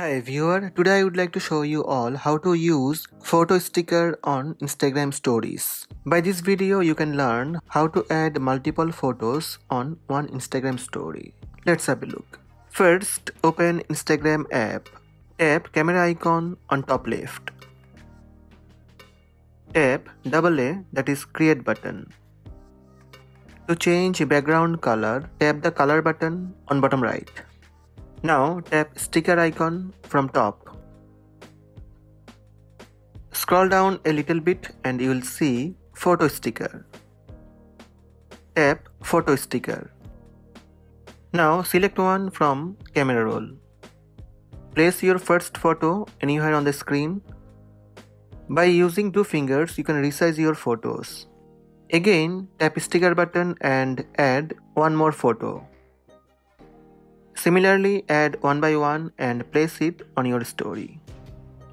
Hi viewer, today I would like to show you all how to use photo sticker on Instagram stories. By this video you can learn how to add multiple photos on one Instagram story. Let's have a look. First open Instagram app. Tap camera icon on top left. Tap double A that is create button. To change background color, tap the color button on bottom right. Now tap sticker icon from top. Scroll down a little bit and you will see photo sticker. Tap photo sticker. Now select one from camera roll. Place your first photo anywhere on the screen. By using two fingers you can resize your photos. Again tap sticker button and add one more photo. Similarly, add one by one and place it on your story.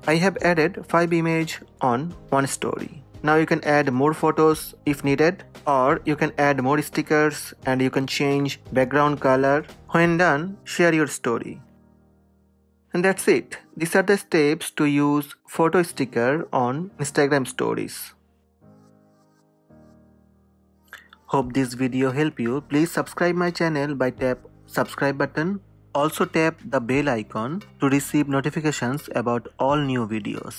I have added 5 images on one story. Now you can add more photos if needed or you can add more stickers and you can change background color. When done, share your story. And that's it. These are the steps to use photo sticker on Instagram stories. Hope this video help you. Please subscribe my channel by tap subscribe button. Also tap the bell icon to receive notifications about all new videos.